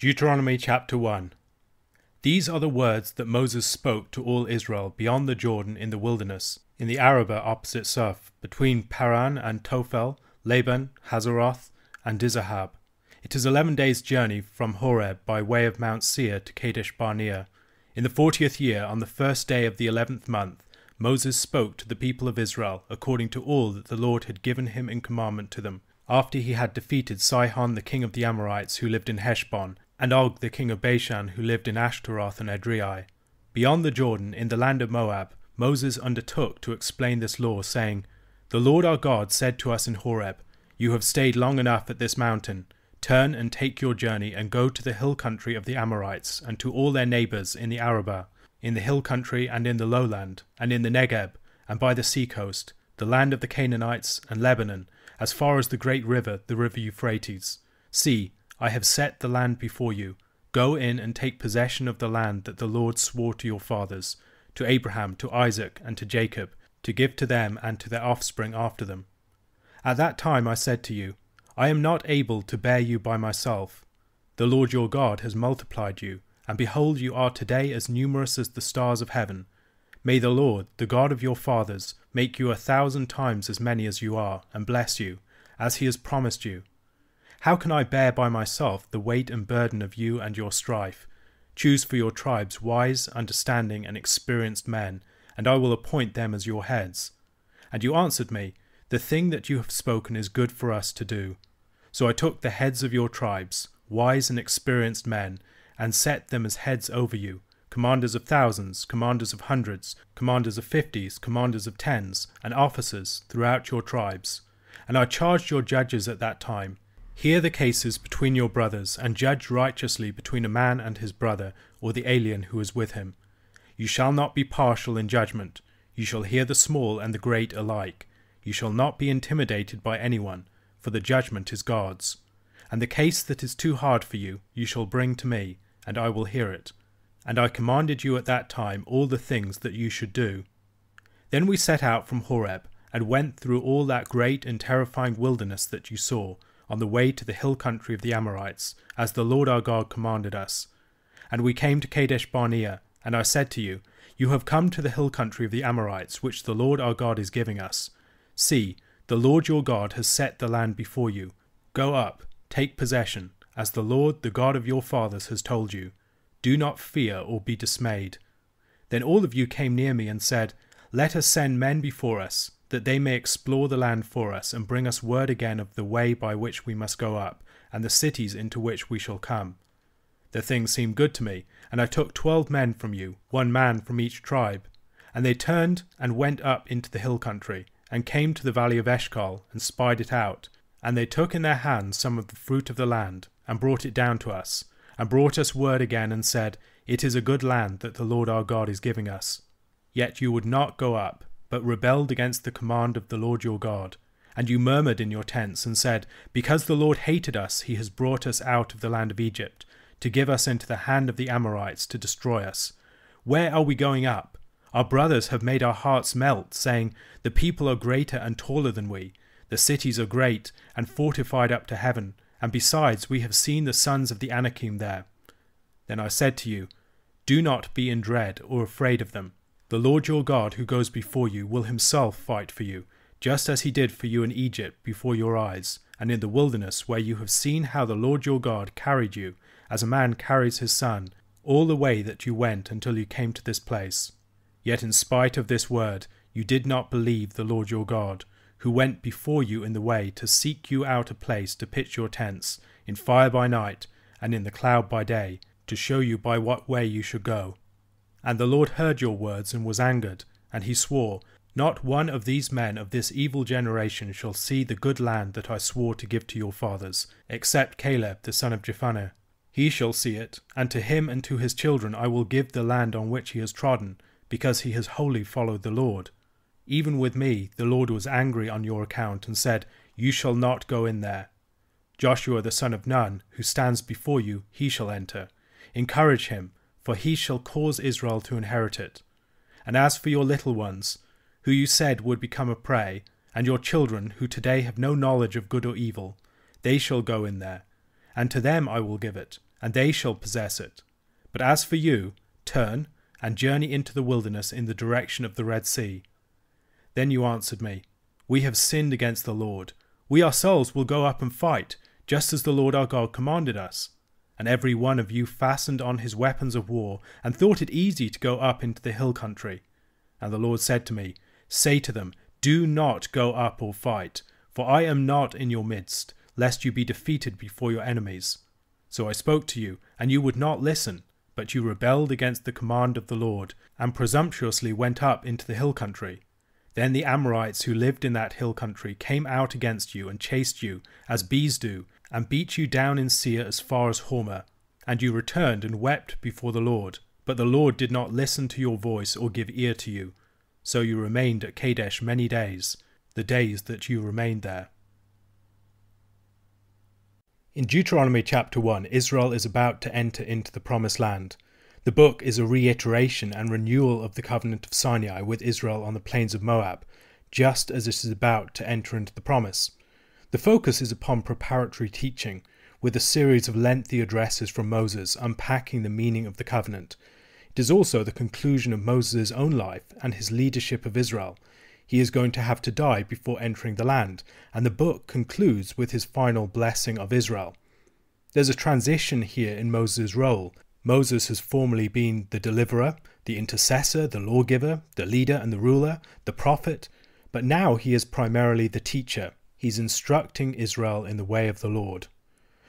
Deuteronomy chapter 1 These are the words that Moses spoke to all Israel beyond the Jordan in the wilderness, in the Arabah opposite Suph, between Paran and Tophel, Laban, Hazeroth, and Dizahab. It is eleven days' journey from Horeb by way of Mount Seir to Kadesh Barnea. In the fortieth year, on the first day of the eleventh month, Moses spoke to the people of Israel according to all that the Lord had given him in commandment to them, after he had defeated Sihon the king of the Amorites who lived in Heshbon, and Og the king of Bashan, who lived in Ashtaroth and Edrei. Beyond the Jordan, in the land of Moab, Moses undertook to explain this law, saying, The Lord our God said to us in Horeb, You have stayed long enough at this mountain. Turn and take your journey, and go to the hill country of the Amorites, and to all their neighbours in the Arabah, in the hill country and in the lowland, and in the Negeb, and by the sea coast, the land of the Canaanites and Lebanon, as far as the great river, the river Euphrates. See, I have set the land before you. Go in and take possession of the land that the Lord swore to your fathers, to Abraham, to Isaac, and to Jacob, to give to them and to their offspring after them. At that time I said to you, I am not able to bear you by myself. The Lord your God has multiplied you, and behold, you are today as numerous as the stars of heaven. May the Lord, the God of your fathers, make you a thousand times as many as you are, and bless you, as he has promised you. How can I bear by myself the weight and burden of you and your strife? Choose for your tribes wise, understanding, and experienced men, and I will appoint them as your heads. And you answered me, The thing that you have spoken is good for us to do. So I took the heads of your tribes, wise and experienced men, and set them as heads over you, commanders of thousands, commanders of hundreds, commanders of fifties, commanders of tens, and officers throughout your tribes. And I charged your judges at that time, Hear the cases between your brothers, and judge righteously between a man and his brother, or the alien who is with him. You shall not be partial in judgment. You shall hear the small and the great alike. You shall not be intimidated by anyone, for the judgment is God's. And the case that is too hard for you, you shall bring to me, and I will hear it. And I commanded you at that time all the things that you should do. Then we set out from Horeb, and went through all that great and terrifying wilderness that you saw, on the way to the hill country of the Amorites, as the Lord our God commanded us. And we came to Kadesh Barnea, and I said to you, You have come to the hill country of the Amorites, which the Lord our God is giving us. See, the Lord your God has set the land before you. Go up, take possession, as the Lord, the God of your fathers, has told you. Do not fear or be dismayed. Then all of you came near me and said, Let us send men before us that they may explore the land for us, and bring us word again of the way by which we must go up, and the cities into which we shall come. The thing seemed good to me, and I took twelve men from you, one man from each tribe. And they turned and went up into the hill country, and came to the valley of Eshcol, and spied it out. And they took in their hands some of the fruit of the land, and brought it down to us, and brought us word again, and said, It is a good land that the Lord our God is giving us. Yet you would not go up, but rebelled against the command of the Lord your God. And you murmured in your tents, and said, Because the Lord hated us, he has brought us out of the land of Egypt, to give us into the hand of the Amorites to destroy us. Where are we going up? Our brothers have made our hearts melt, saying, The people are greater and taller than we. The cities are great and fortified up to heaven, and besides, we have seen the sons of the Anakim there. Then I said to you, Do not be in dread or afraid of them. The Lord your God, who goes before you, will himself fight for you, just as he did for you in Egypt before your eyes, and in the wilderness, where you have seen how the Lord your God carried you, as a man carries his son, all the way that you went until you came to this place. Yet in spite of this word, you did not believe the Lord your God, who went before you in the way to seek you out a place to pitch your tents, in fire by night, and in the cloud by day, to show you by what way you should go. And the Lord heard your words and was angered, and he swore, Not one of these men of this evil generation shall see the good land that I swore to give to your fathers, except Caleb the son of Jephunneh. He shall see it, and to him and to his children I will give the land on which he has trodden, because he has wholly followed the Lord. Even with me the Lord was angry on your account, and said, You shall not go in there. Joshua the son of Nun, who stands before you, he shall enter. Encourage him, for he shall cause Israel to inherit it. And as for your little ones, who you said would become a prey, and your children, who today have no knowledge of good or evil, they shall go in there, and to them I will give it, and they shall possess it. But as for you, turn and journey into the wilderness in the direction of the Red Sea. Then you answered me, We have sinned against the Lord. We ourselves will go up and fight, just as the Lord our God commanded us. And every one of you fastened on his weapons of war, and thought it easy to go up into the hill country. And the Lord said to me, Say to them, Do not go up or fight, for I am not in your midst, lest you be defeated before your enemies. So I spoke to you, and you would not listen, but you rebelled against the command of the Lord, and presumptuously went up into the hill country. Then the Amorites who lived in that hill country came out against you and chased you, as bees do, and beat you down in Seir as far as Hormah. And you returned and wept before the Lord. But the Lord did not listen to your voice or give ear to you. So you remained at Kadesh many days, the days that you remained there. In Deuteronomy chapter 1, Israel is about to enter into the Promised Land. The book is a reiteration and renewal of the covenant of Sinai with Israel on the plains of Moab, just as it is about to enter into the promise. The focus is upon preparatory teaching, with a series of lengthy addresses from Moses unpacking the meaning of the covenant. It is also the conclusion of Moses' own life and his leadership of Israel, he is going to have to die before entering the land, and the book concludes with his final blessing of Israel. There's a transition here in Moses' role. Moses has formerly been the deliverer, the intercessor, the lawgiver, the leader and the ruler, the prophet, but now he is primarily the teacher. He's instructing Israel in the way of the Lord.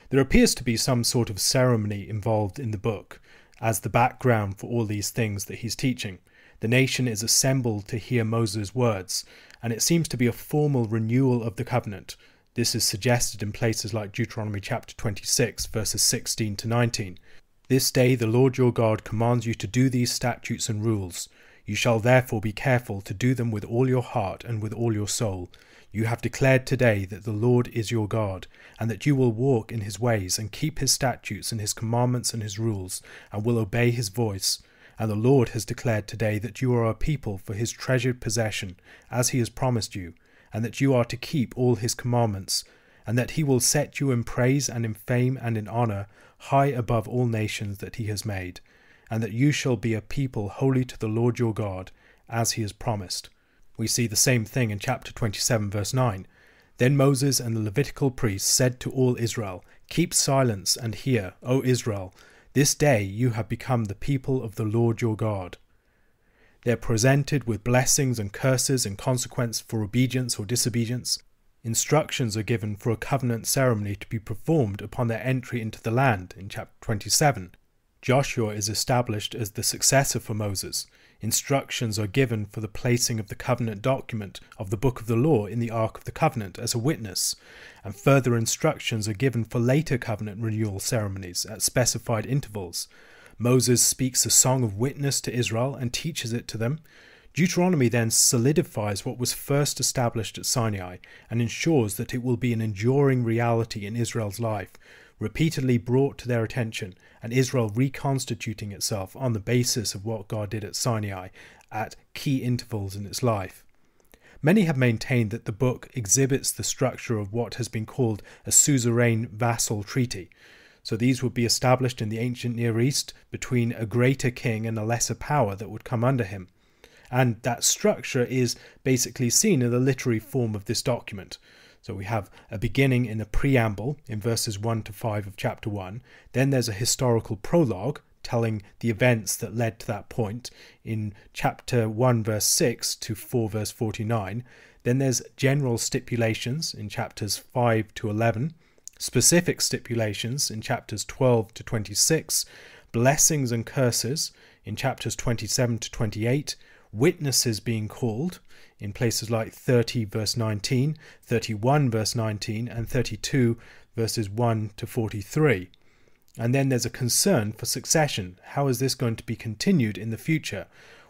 There appears to be some sort of ceremony involved in the book as the background for all these things that he's teaching. The nation is assembled to hear Moses' words, and it seems to be a formal renewal of the covenant. This is suggested in places like Deuteronomy chapter 26, verses 16 to 19. This day the Lord your God commands you to do these statutes and rules. You shall therefore be careful to do them with all your heart and with all your soul. You have declared today that the Lord is your God, and that you will walk in his ways, and keep his statutes and his commandments and his rules, and will obey his voice. And the Lord has declared today that you are a people for his treasured possession, as he has promised you, and that you are to keep all his commandments, and that he will set you in praise and in fame and in honour high above all nations that he has made, and that you shall be a people holy to the Lord your God, as he has promised. We see the same thing in chapter 27, verse 9. Then Moses and the Levitical priests said to all Israel, Keep silence and hear, O Israel, this day you have become the people of the Lord your God. They are presented with blessings and curses in consequence for obedience or disobedience. Instructions are given for a covenant ceremony to be performed upon their entry into the land in chapter 27. Joshua is established as the successor for Moses, instructions are given for the placing of the covenant document of the book of the law in the Ark of the Covenant as a witness, and further instructions are given for later covenant renewal ceremonies at specified intervals. Moses speaks a song of witness to Israel and teaches it to them. Deuteronomy then solidifies what was first established at Sinai and ensures that it will be an enduring reality in Israel's life, repeatedly brought to their attention, and Israel reconstituting itself on the basis of what God did at Sinai at key intervals in its life. Many have maintained that the book exhibits the structure of what has been called a suzerain vassal treaty. So these would be established in the ancient Near East between a greater king and a lesser power that would come under him. And that structure is basically seen in the literary form of this document. So we have a beginning in the preamble in verses 1 to 5 of chapter 1. Then there's a historical prologue telling the events that led to that point in chapter 1, verse 6 to 4, verse 49. Then there's general stipulations in chapters 5 to 11, specific stipulations in chapters 12 to 26, blessings and curses in chapters 27 to 28, witnesses being called in places like 30 verse 19, 31 verse 19, and 32 verses 1 to 43. And then there's a concern for succession. How is this going to be continued in the future?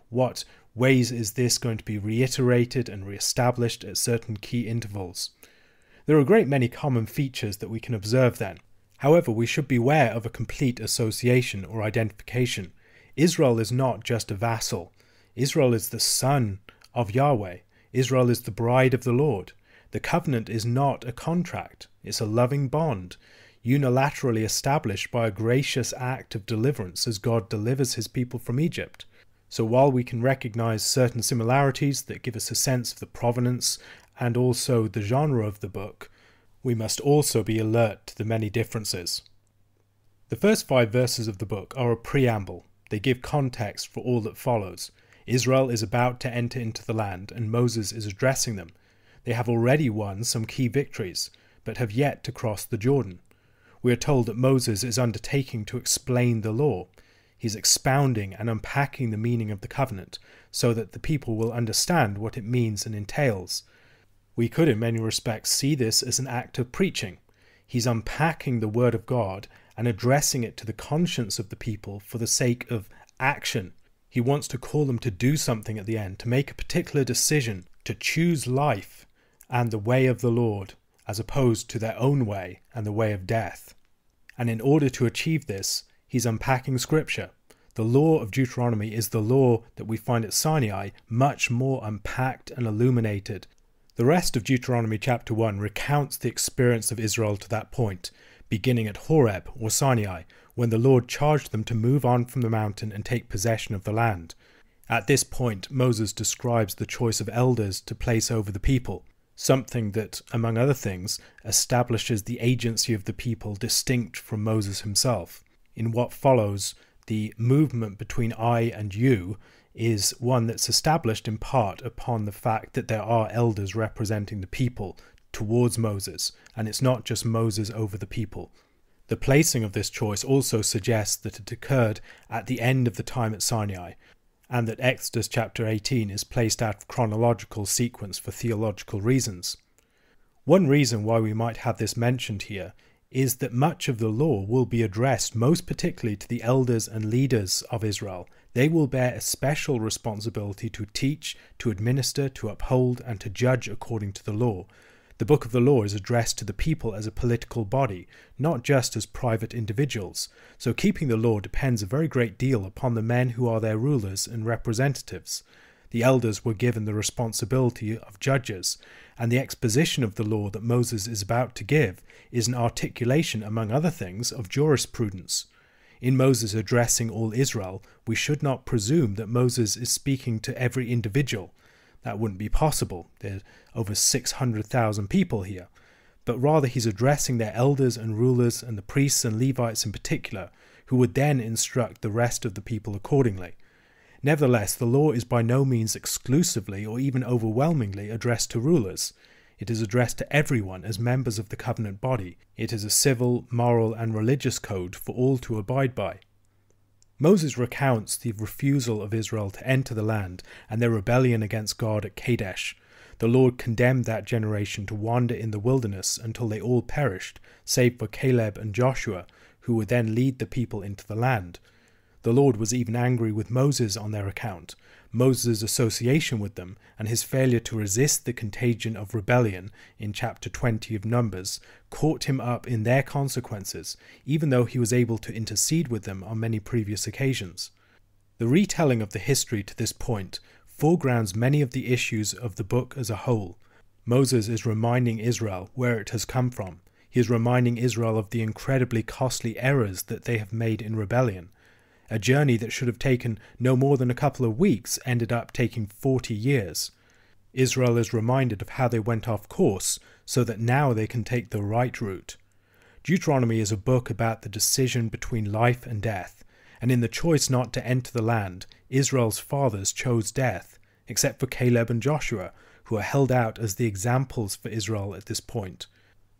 What ways is this going to be reiterated and re-established at certain key intervals? There are a great many common features that we can observe then. However, we should beware of a complete association or identification. Israel is not just a vassal. Israel is the son of Yahweh. Israel is the bride of the Lord. The covenant is not a contract, it's a loving bond. unilaterally established by a gracious act of deliverance as God delivers his people from Egypt. So while we can recognize certain similarities that give us a sense of the provenance and also the genre of the book, we must also be alert to the many differences. The first five verses of the book are a preamble. They give context for all that follows. Israel is about to enter into the land, and Moses is addressing them. They have already won some key victories, but have yet to cross the Jordan. We are told that Moses is undertaking to explain the law. He's expounding and unpacking the meaning of the covenant so that the people will understand what it means and entails. We could, in many respects, see this as an act of preaching. He's unpacking the Word of God and addressing it to the conscience of the people for the sake of action. He wants to call them to do something at the end, to make a particular decision, to choose life and the way of the Lord, as opposed to their own way and the way of death. And in order to achieve this, he's unpacking Scripture. The law of Deuteronomy is the law that we find at Sinai, much more unpacked and illuminated the rest of Deuteronomy chapter 1 recounts the experience of Israel to that point, beginning at Horeb or Sinai, when the Lord charged them to move on from the mountain and take possession of the land. At this point, Moses describes the choice of elders to place over the people, something that, among other things, establishes the agency of the people distinct from Moses himself. In what follows, the movement between I and you is one that's established in part upon the fact that there are elders representing the people towards Moses, and it's not just Moses over the people. The placing of this choice also suggests that it occurred at the end of the time at Sinai, and that Exodus chapter 18 is placed out of chronological sequence for theological reasons. One reason why we might have this mentioned here is that much of the law will be addressed most particularly to the elders and leaders of Israel they will bear a special responsibility to teach, to administer, to uphold, and to judge according to the law. The book of the law is addressed to the people as a political body, not just as private individuals. So keeping the law depends a very great deal upon the men who are their rulers and representatives. The elders were given the responsibility of judges, and the exposition of the law that Moses is about to give is an articulation, among other things, of jurisprudence. In Moses addressing all Israel, we should not presume that Moses is speaking to every individual. That wouldn't be possible. There are over 600,000 people here. But rather, he's addressing their elders and rulers and the priests and Levites in particular, who would then instruct the rest of the people accordingly. Nevertheless, the law is by no means exclusively or even overwhelmingly addressed to rulers. It is addressed to everyone as members of the covenant body. It is a civil, moral, and religious code for all to abide by. Moses recounts the refusal of Israel to enter the land and their rebellion against God at Kadesh. The Lord condemned that generation to wander in the wilderness until they all perished, save for Caleb and Joshua, who would then lead the people into the land. The Lord was even angry with Moses on their account, Moses' association with them and his failure to resist the contagion of rebellion in chapter 20 of Numbers caught him up in their consequences, even though he was able to intercede with them on many previous occasions. The retelling of the history to this point foregrounds many of the issues of the book as a whole. Moses is reminding Israel where it has come from. He is reminding Israel of the incredibly costly errors that they have made in rebellion a journey that should have taken no more than a couple of weeks ended up taking 40 years. Israel is reminded of how they went off course so that now they can take the right route. Deuteronomy is a book about the decision between life and death, and in the choice not to enter the land, Israel's fathers chose death, except for Caleb and Joshua, who are held out as the examples for Israel at this point.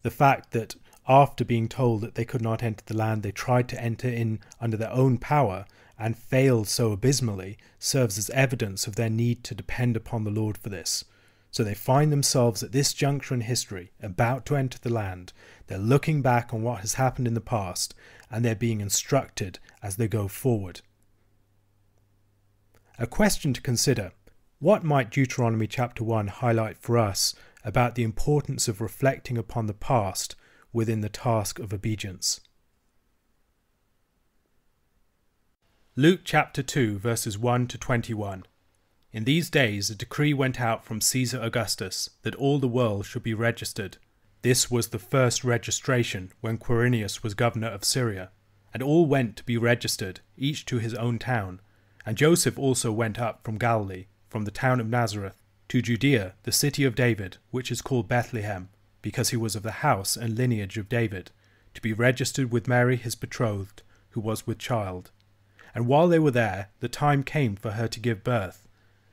The fact that after being told that they could not enter the land, they tried to enter in under their own power and failed so abysmally, serves as evidence of their need to depend upon the Lord for this. So they find themselves at this juncture in history, about to enter the land. They're looking back on what has happened in the past, and they're being instructed as they go forward. A question to consider what might Deuteronomy chapter 1 highlight for us about the importance of reflecting upon the past within the task of obedience. Luke chapter 2, verses 1 to 21. In these days a decree went out from Caesar Augustus that all the world should be registered. This was the first registration when Quirinius was governor of Syria, and all went to be registered, each to his own town. And Joseph also went up from Galilee, from the town of Nazareth, to Judea, the city of David, which is called Bethlehem, because he was of the house and lineage of David, to be registered with Mary his betrothed, who was with child. And while they were there, the time came for her to give birth.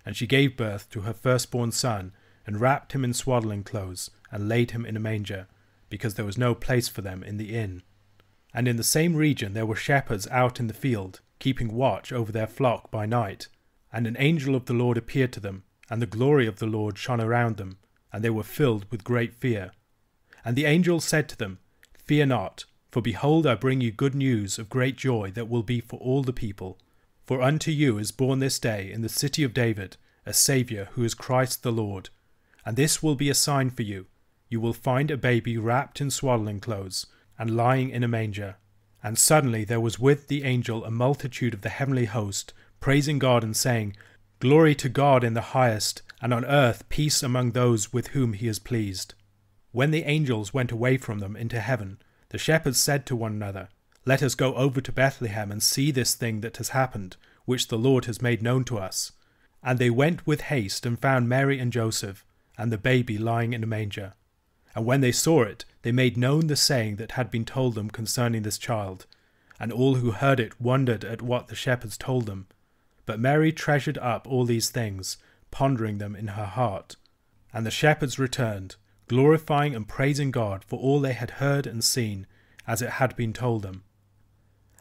And she gave birth to her firstborn son, and wrapped him in swaddling clothes, and laid him in a manger, because there was no place for them in the inn. And in the same region there were shepherds out in the field, keeping watch over their flock by night. And an angel of the Lord appeared to them, and the glory of the Lord shone around them, and they were filled with great fear. And the angel said to them, Fear not, for behold, I bring you good news of great joy that will be for all the people. For unto you is born this day in the city of David a Saviour who is Christ the Lord. And this will be a sign for you you will find a baby wrapped in swaddling clothes and lying in a manger. And suddenly there was with the angel a multitude of the heavenly host, praising God and saying, Glory to God in the highest, and on earth peace among those with whom he is pleased. When the angels went away from them into heaven, the shepherds said to one another, Let us go over to Bethlehem and see this thing that has happened, which the Lord has made known to us. And they went with haste and found Mary and Joseph, and the baby lying in a manger. And when they saw it, they made known the saying that had been told them concerning this child. And all who heard it wondered at what the shepherds told them. But Mary treasured up all these things, pondering them in her heart. And the shepherds returned, glorifying and praising God for all they had heard and seen, as it had been told them.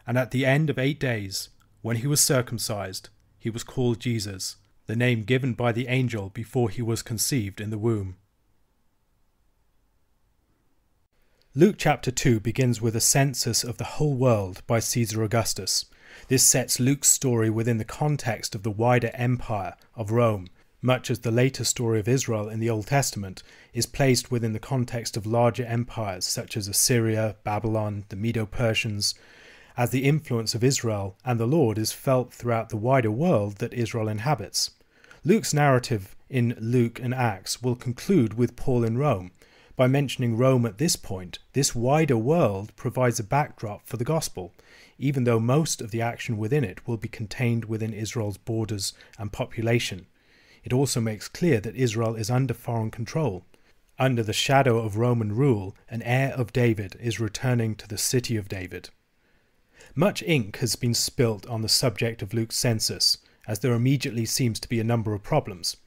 And at the end of eight days, when he was circumcised, he was called Jesus, the name given by the angel before he was conceived in the womb. Luke chapter 2 begins with a census of the whole world by Caesar Augustus. This sets Luke's story within the context of the wider empire of Rome, much as the later story of Israel in the Old Testament is placed within the context of larger empires such as Assyria, Babylon, the Medo Persians, as the influence of Israel and the Lord is felt throughout the wider world that Israel inhabits. Luke's narrative in Luke and Acts will conclude with Paul in Rome, by mentioning Rome at this point, this wider world provides a backdrop for the gospel, even though most of the action within it will be contained within Israel's borders and population. It also makes clear that Israel is under foreign control. Under the shadow of Roman rule, an heir of David is returning to the city of David. Much ink has been spilt on the subject of Luke's census, as there immediately seems to be a number of problems.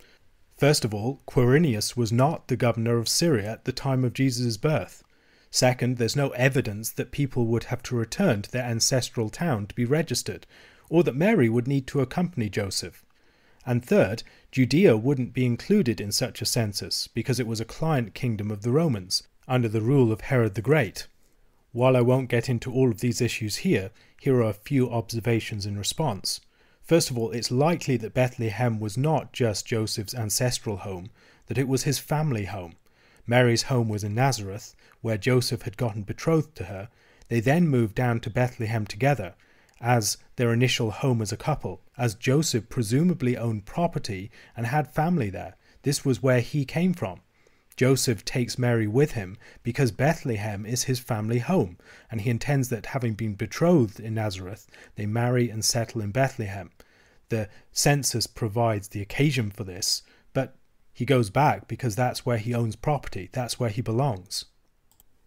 First of all, Quirinius was not the governor of Syria at the time of Jesus' birth. Second, there's no evidence that people would have to return to their ancestral town to be registered, or that Mary would need to accompany Joseph. And third, Judea wouldn't be included in such a census because it was a client kingdom of the Romans, under the rule of Herod the Great. While I won't get into all of these issues here, here are a few observations in response. First of all, it's likely that Bethlehem was not just Joseph's ancestral home, that it was his family home. Mary's home was in Nazareth, where Joseph had gotten betrothed to her. They then moved down to Bethlehem together, as their initial home as a couple, as Joseph presumably owned property and had family there. This was where he came from. Joseph takes Mary with him because Bethlehem is his family home, and he intends that having been betrothed in Nazareth, they marry and settle in Bethlehem. The census provides the occasion for this, but he goes back because that's where he owns property, that's where he belongs.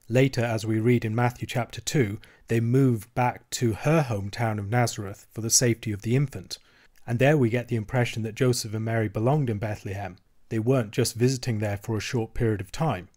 Later, as we read in Matthew chapter 2, they move back to her hometown of Nazareth for the safety of the infant. And there we get the impression that Joseph and Mary belonged in Bethlehem. They weren't just visiting there for a short period of time.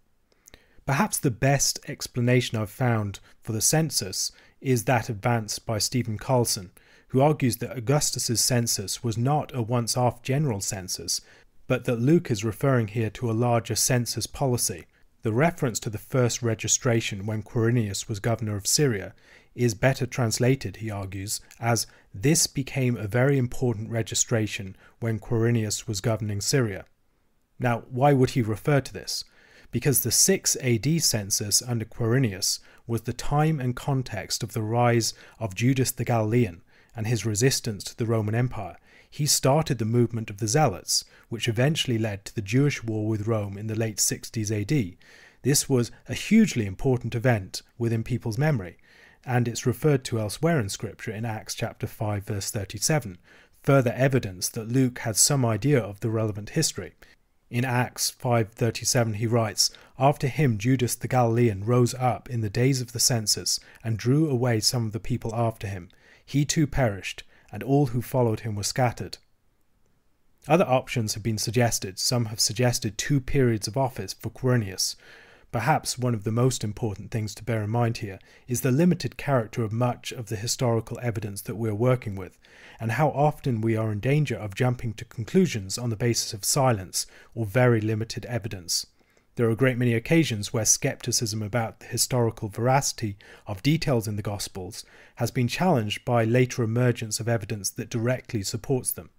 Perhaps the best explanation I've found for the census is that advanced by Stephen Carlson, who argues that Augustus's census was not a once off general census, but that Luke is referring here to a larger census policy. The reference to the first registration when Quirinius was governor of Syria is better translated, he argues, as this became a very important registration when Quirinius was governing Syria. Now, why would he refer to this? Because the 6 AD census under Quirinius was the time and context of the rise of Judas the Galilean and his resistance to the Roman Empire. He started the movement of the Zealots, which eventually led to the Jewish war with Rome in the late 60s AD. This was a hugely important event within people's memory, and it's referred to elsewhere in Scripture in Acts chapter 5, verse 37, further evidence that Luke had some idea of the relevant history. In Acts 5:37 he writes, "After him Judas the Galilean rose up in the days of the census and drew away some of the people after him. He too perished, and all who followed him were scattered." Other options have been suggested. Some have suggested two periods of office for Quirinius, Perhaps one of the most important things to bear in mind here is the limited character of much of the historical evidence that we are working with, and how often we are in danger of jumping to conclusions on the basis of silence or very limited evidence. There are a great many occasions where skepticism about the historical veracity of details in the Gospels has been challenged by later emergence of evidence that directly supports them.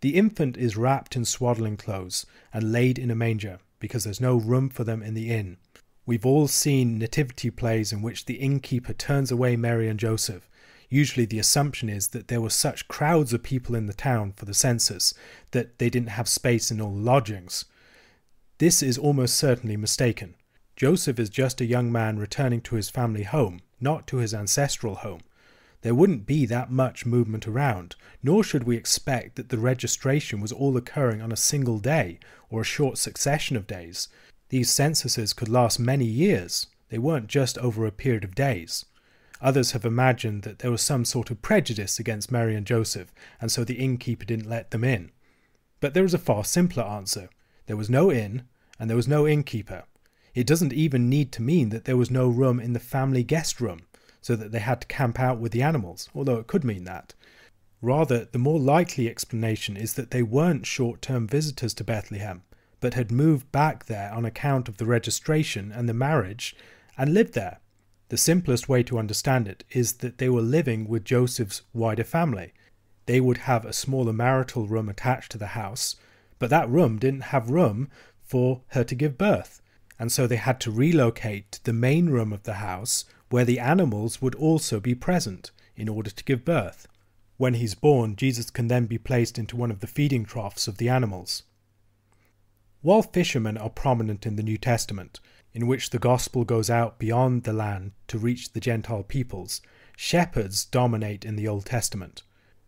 The infant is wrapped in swaddling clothes and laid in a manger, because there's no room for them in the inn. We've all seen nativity plays in which the innkeeper turns away Mary and Joseph. Usually, the assumption is that there were such crowds of people in the town for the census that they didn't have space in all the lodgings. This is almost certainly mistaken. Joseph is just a young man returning to his family home, not to his ancestral home. There wouldn't be that much movement around, nor should we expect that the registration was all occurring on a single day or a short succession of days. These censuses could last many years, they weren't just over a period of days. Others have imagined that there was some sort of prejudice against Mary and Joseph, and so the innkeeper didn't let them in. But there is a far simpler answer. There was no inn, and there was no innkeeper. It doesn't even need to mean that there was no room in the family guest room so that they had to camp out with the animals, although it could mean that. Rather, the more likely explanation is that they weren't short term visitors to Bethlehem, but had moved back there on account of the registration and the marriage and lived there. The simplest way to understand it is that they were living with Joseph's wider family. They would have a smaller marital room attached to the house, but that room didn't have room for her to give birth, and so they had to relocate to the main room of the house where the animals would also be present in order to give birth. When he's born, Jesus can then be placed into one of the feeding troughs of the animals. While fishermen are prominent in the New Testament, in which the gospel goes out beyond the land to reach the Gentile peoples, shepherds dominate in the Old Testament.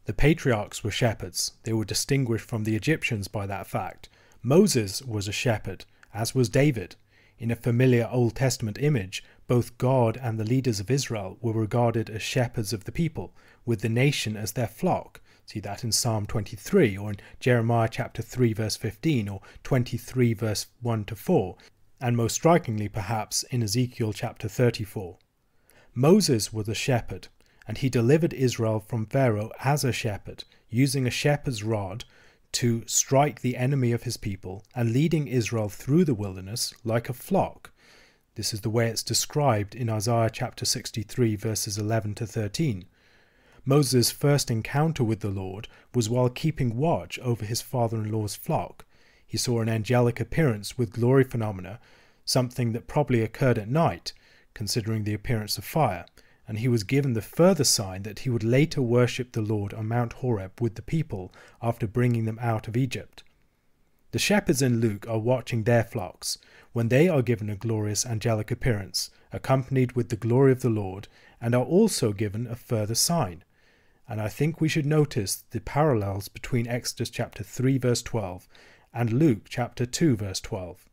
The patriarchs were shepherds, they were distinguished from the Egyptians by that fact. Moses was a shepherd, as was David. In a familiar Old Testament image, both God and the leaders of Israel were regarded as shepherds of the people, with the nation as their flock. See that in Psalm 23, or in Jeremiah chapter 3, verse 15, or 23, verse 1 to 4, and most strikingly, perhaps, in Ezekiel chapter 34. Moses was a shepherd, and he delivered Israel from Pharaoh as a shepherd, using a shepherd's rod to strike the enemy of his people and leading Israel through the wilderness like a flock. This is the way it's described in Isaiah chapter 63, verses 11 to 13. Moses' first encounter with the Lord was while keeping watch over his father in law's flock. He saw an angelic appearance with glory phenomena, something that probably occurred at night, considering the appearance of fire, and he was given the further sign that he would later worship the Lord on Mount Horeb with the people after bringing them out of Egypt. The shepherds in Luke are watching their flocks when they are given a glorious angelic appearance, accompanied with the glory of the Lord, and are also given a further sign. And I think we should notice the parallels between Exodus chapter 3 verse 12 and Luke chapter 2 verse 12.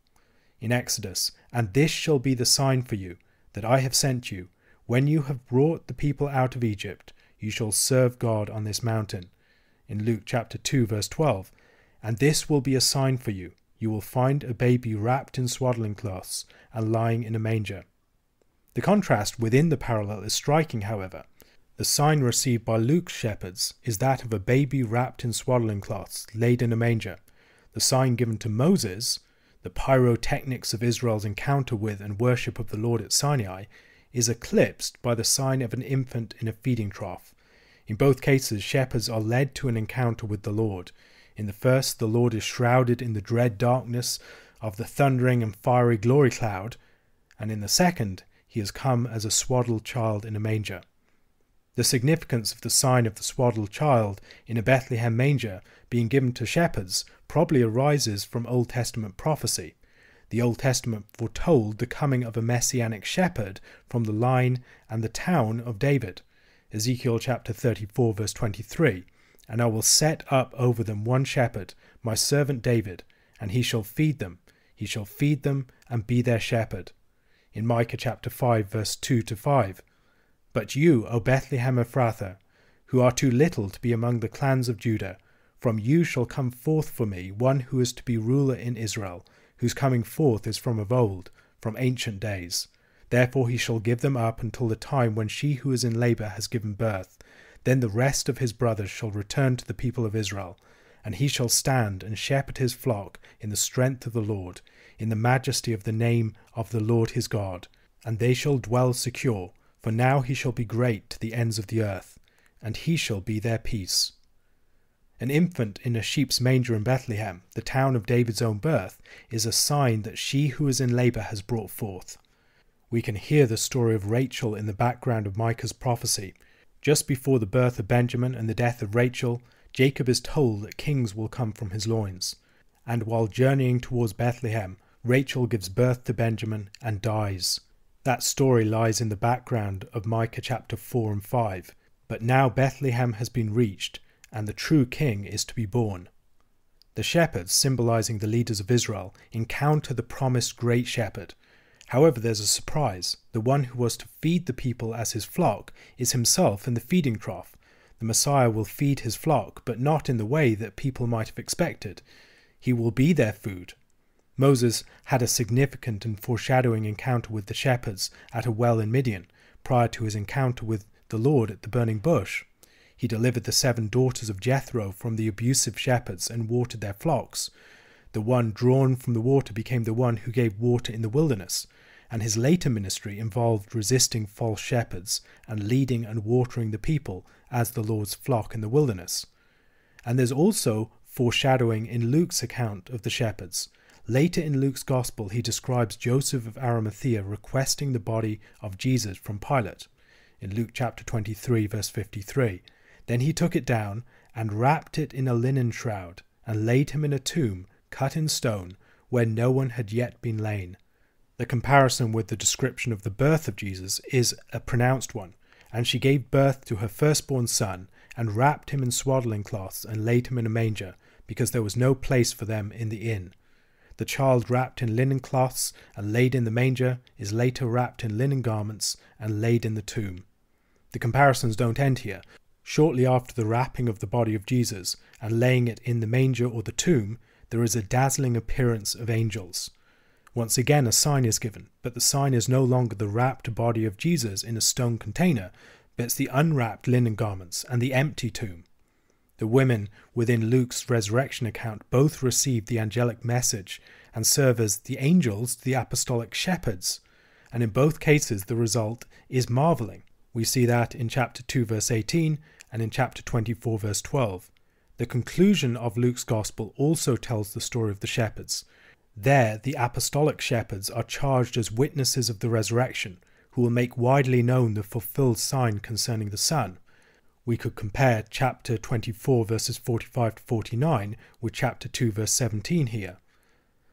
In Exodus, and this shall be the sign for you that I have sent you. When you have brought the people out of Egypt, you shall serve God on this mountain. In Luke chapter 2 verse 12, and this will be a sign for you. You will find a baby wrapped in swaddling cloths and lying in a manger. The contrast within the parallel is striking, however. The sign received by Luke's shepherds is that of a baby wrapped in swaddling cloths, laid in a manger. The sign given to Moses, the pyrotechnics of Israel's encounter with and worship of the Lord at Sinai, is eclipsed by the sign of an infant in a feeding trough. In both cases, shepherds are led to an encounter with the Lord. In the first, the Lord is shrouded in the dread darkness of the thundering and fiery glory cloud, and in the second, he has come as a swaddled child in a manger. The significance of the sign of the swaddled child in a Bethlehem manger being given to shepherds probably arises from Old Testament prophecy. The Old Testament foretold the coming of a messianic shepherd from the line and the town of David. Ezekiel chapter 34, verse 23 And I will set up over them one shepherd, my servant David, and he shall feed them. He shall feed them and be their shepherd. In Micah chapter 5, verse 2 to 5 But you, O Bethlehem Ephrathah, who are too little to be among the clans of Judah, from you shall come forth for me one who is to be ruler in Israel, whose coming forth is from of old, from ancient days. Therefore he shall give them up until the time when she who is in labour has given birth. Then the rest of his brothers shall return to the people of Israel, and he shall stand and shepherd his flock in the strength of the Lord, in the majesty of the name of the Lord his God. And they shall dwell secure, for now he shall be great to the ends of the earth, and he shall be their peace. An infant in a sheep's manger in Bethlehem, the town of David's own birth, is a sign that she who is in labour has brought forth. We can hear the story of Rachel in the background of Micah's prophecy. Just before the birth of Benjamin and the death of Rachel, Jacob is told that kings will come from his loins. And while journeying towards Bethlehem, Rachel gives birth to Benjamin and dies. That story lies in the background of Micah chapter 4 and 5. But now Bethlehem has been reached, and the true king is to be born. The shepherds, symbolizing the leaders of Israel, encounter the promised great shepherd. However, there's a surprise. The one who was to feed the people as his flock is himself in the feeding trough. The Messiah will feed his flock, but not in the way that people might have expected. He will be their food. Moses had a significant and foreshadowing encounter with the shepherds at a well in Midian, prior to his encounter with the Lord at the burning bush. He delivered the seven daughters of Jethro from the abusive shepherds and watered their flocks. The one drawn from the water became the one who gave water in the wilderness, and his later ministry involved resisting false shepherds and leading and watering the people as the Lord's flock in the wilderness. And there's also foreshadowing in Luke's account of the shepherds. Later in Luke's Gospel, he describes Joseph of Arimathea requesting the body of Jesus from Pilate. In Luke chapter 23, verse 53, then he took it down and wrapped it in a linen shroud and laid him in a tomb cut in stone where no one had yet been lain. The comparison with the description of the birth of Jesus is a pronounced one. And she gave birth to her firstborn son, and wrapped him in swaddling cloths, and laid him in a manger, because there was no place for them in the inn. The child wrapped in linen cloths and laid in the manger is later wrapped in linen garments and laid in the tomb. The comparisons don't end here, Shortly after the wrapping of the body of Jesus and laying it in the manger or the tomb, there is a dazzling appearance of angels. Once again, a sign is given, but the sign is no longer the wrapped body of Jesus in a stone container, but it's the unwrapped linen garments and the empty tomb. The women within Luke's resurrection account both receive the angelic message and serve as the angels to the apostolic shepherds, and in both cases the result is marveling. We see that in chapter 2, verse 18, and in chapter 24, verse 12. The conclusion of Luke's Gospel also tells the story of the shepherds. There, the apostolic shepherds are charged as witnesses of the resurrection, who will make widely known the fulfilled sign concerning the Son. We could compare chapter 24, verses 45 to 49, with chapter 2, verse 17 here.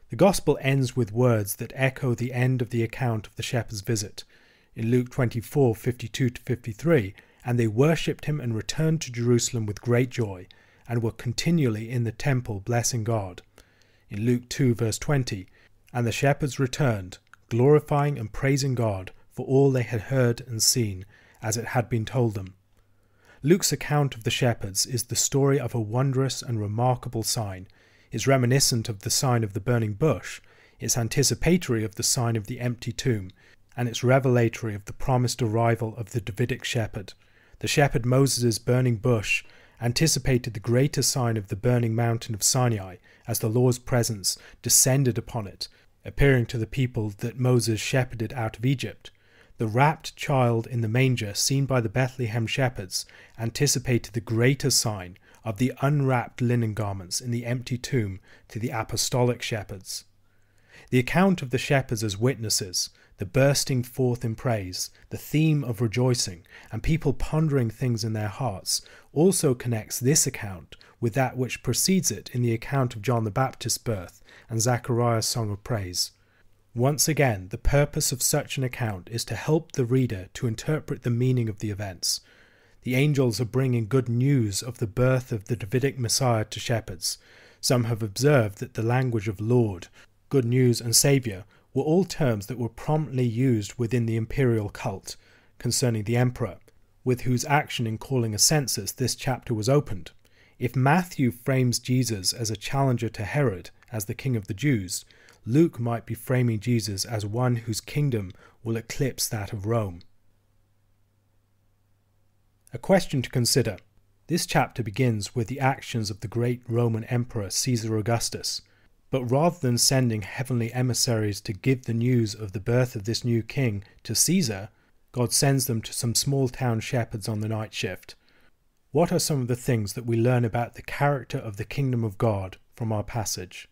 The Gospel ends with words that echo the end of the account of the shepherd's visit. In Luke 24, 52 to 53, and they worshipped him and returned to Jerusalem with great joy, and were continually in the temple blessing God. In Luke 2, verse 20, and the shepherds returned, glorifying and praising God for all they had heard and seen, as it had been told them. Luke's account of the shepherds is the story of a wondrous and remarkable sign, is reminiscent of the sign of the burning bush, it's anticipatory of the sign of the empty tomb, and it's revelatory of the promised arrival of the Davidic shepherd. The shepherd Moses' burning bush anticipated the greater sign of the burning mountain of Sinai as the Lord's presence descended upon it, appearing to the people that Moses shepherded out of Egypt. The wrapped child in the manger seen by the Bethlehem shepherds anticipated the greater sign of the unwrapped linen garments in the empty tomb to the apostolic shepherds. The account of the shepherds as witnesses the bursting forth in praise, the theme of rejoicing, and people pondering things in their hearts, also connects this account with that which precedes it in the account of John the Baptist's birth and Zechariah's song of praise. Once again, the purpose of such an account is to help the reader to interpret the meaning of the events. The angels are bringing good news of the birth of the Davidic Messiah to shepherds. Some have observed that the language of Lord, good news, and Saviour were all terms that were prominently used within the imperial cult concerning the emperor, with whose action in calling a census this chapter was opened. If Matthew frames Jesus as a challenger to Herod as the king of the Jews, Luke might be framing Jesus as one whose kingdom will eclipse that of Rome. A question to consider. This chapter begins with the actions of the great Roman Emperor Caesar Augustus. But rather than sending heavenly emissaries to give the news of the birth of this new king to Caesar, God sends them to some small town shepherds on the night shift. What are some of the things that we learn about the character of the kingdom of God from our passage?